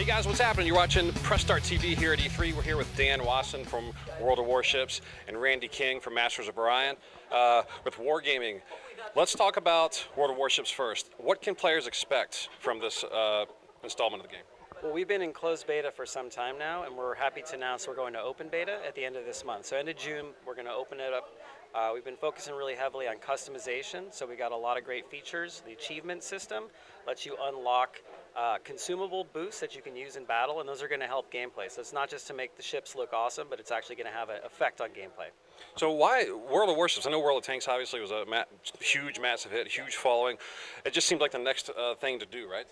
Hey guys, what's happening? You're watching Press Start TV here at E3. We're here with Dan Wasson from World of Warships and Randy King from Masters of Orion uh, with Wargaming. Let's talk about World of Warships first. What can players expect from this uh, installment of the game? Well, we've been in closed beta for some time now, and we're happy to announce we're going to open beta at the end of this month. So end of June, we're going to open it up. Uh, we've been focusing really heavily on customization, so we got a lot of great features. The achievement system lets you unlock uh, consumable boosts that you can use in battle, and those are going to help gameplay. So it's not just to make the ships look awesome, but it's actually going to have an effect on gameplay. So why World of Warships? I know World of Tanks obviously was a ma huge, massive hit, huge following. It just seemed like the next uh, thing to do, right?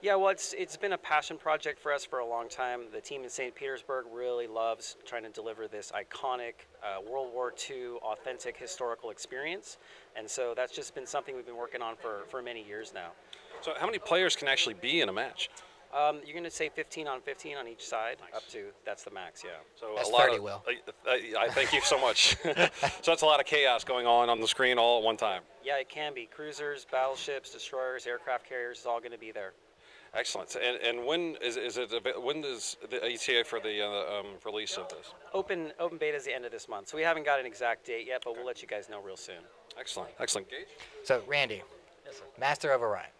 Yeah, well, it's it's been a passion project for us for a long time. The team in St. Petersburg really loves trying to deliver this iconic uh, World War II authentic historical experience, and so that's just been something we've been working on for, for many years now. So how many players can actually be in a match? Um, you're going to say 15 on 15 on each side, nice. up to that's the max, yeah. So that's a lot 30, of, Will. Uh, I thank you so much. so that's a lot of chaos going on on the screen all at one time. Yeah, it can be. Cruisers, battleships, destroyers, aircraft carriers is all going to be there. Excellent. And, and when is, is it when is the ETA for the uh, um, release of this? Open open beta is the end of this month, so we haven't got an exact date yet, but okay. we'll let you guys know real soon. Excellent. Excellent. Gage. So Randy, yes, Master of Orion.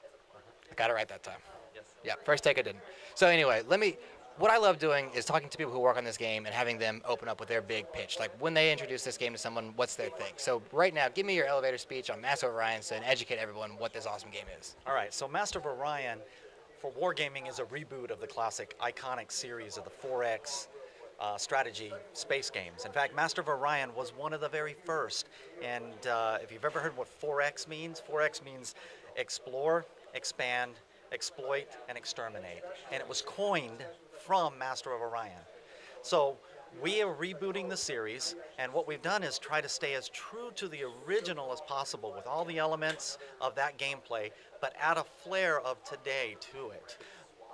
I got it right that time. Yes. Yeah. First take I didn't. So anyway, let me. What I love doing is talking to people who work on this game and having them open up with their big pitch. Like when they introduce this game to someone, what's their thing? So right now, give me your elevator speech on Master of Orion so and educate everyone what this awesome game is. All right. So Master of Orion for Wargaming is a reboot of the classic iconic series of the 4X uh, strategy space games. In fact, Master of Orion was one of the very first. And uh, if you've ever heard what 4X means, 4X means explore, expand, exploit, and exterminate. And it was coined from Master of Orion. So we are rebooting the series, and what we've done is try to stay as true to the original as possible with all the elements of that gameplay, but add a flair of today to it.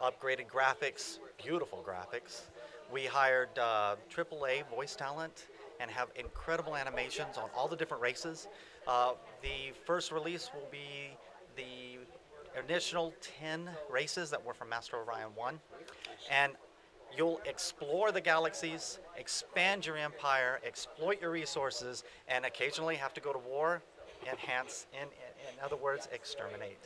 Upgraded graphics, beautiful graphics. We hired uh, AAA voice talent and have incredible animations on all the different races. Uh, the first release will be the initial 10 races that were from Master Orion 1. And you'll explore the galaxies, expand your empire, exploit your resources, and occasionally have to go to war, enhance, in, in other words, exterminate.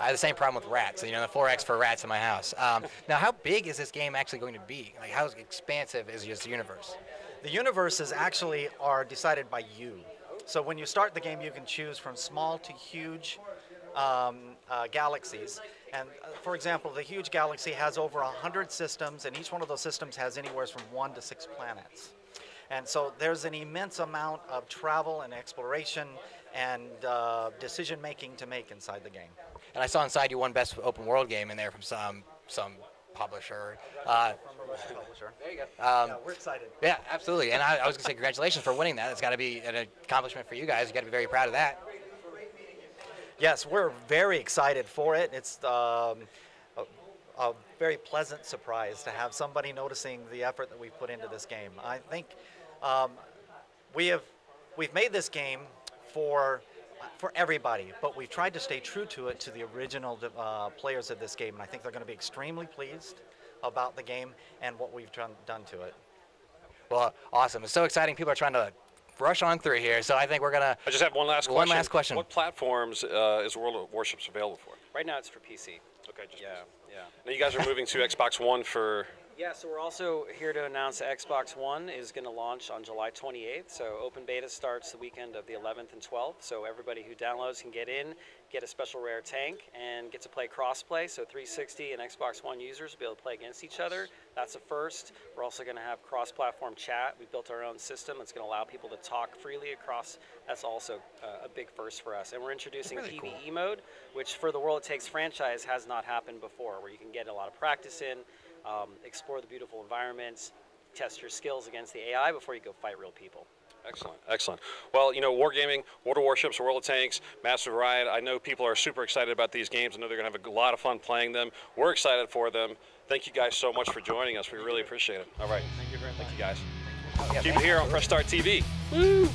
I have the same problem with rats. You know, the 4X for rats in my house. Um, now, how big is this game actually going to be? Like, how expansive is this universe? The universes actually are decided by you. So when you start the game, you can choose from small to huge um, uh, galaxies. And uh, for example, the huge galaxy has over 100 systems, and each one of those systems has anywhere from one to six planets. And so there's an immense amount of travel and exploration and uh, decision making to make inside the game. And I saw inside you one best open world game in there from some some publisher. Uh, publisher. There you go. Um, yeah, we're excited. Yeah, absolutely. And I, I was going to say congratulations for winning that. It's got to be an accomplishment for you guys. You got to be very proud of that. Yes, we're very excited for it. It's um, a, a, very pleasant surprise to have somebody noticing the effort that we've put into this game. I think um, we have we've made this game for for everybody, but we've tried to stay true to it to the original uh, players of this game, and I think they're going to be extremely pleased about the game and what we've done, done to it. Well, awesome! It's so exciting. People are trying to rush on through here. So I think we're gonna. I just have one last one question. One last question. What platforms uh, is World of Warships available for? Right now, it's for PC. Okay, just yeah, PC. yeah. Now you guys are moving to Xbox One for yeah, so we're also here to announce that Xbox One is going to launch on July 28th. So open beta starts the weekend of the 11th and 12th. So everybody who downloads can get in, get a special rare tank, and get to play crossplay. So 360 and Xbox One users will be able to play against each other. That's a first. We're also going to have cross-platform chat. We built our own system that's going to allow people to talk freely across. That's also uh, a big first for us. And we're introducing really PVE cool. mode, which for the World of Tanks franchise has not happened before, where you can get a lot of practice in um, explore the beautiful environments, test your skills against the AI before you go fight real people. Excellent, excellent. Well, you know, Wargaming, World of Warships, World of Tanks, Master of Orion, I know people are super excited about these games. I know they're going to have a lot of fun playing them. We're excited for them. Thank you guys so much for joining us. We really appreciate it. All right. Thank you very much. Thank you guys. Keep it here on Press Start TV. Woo!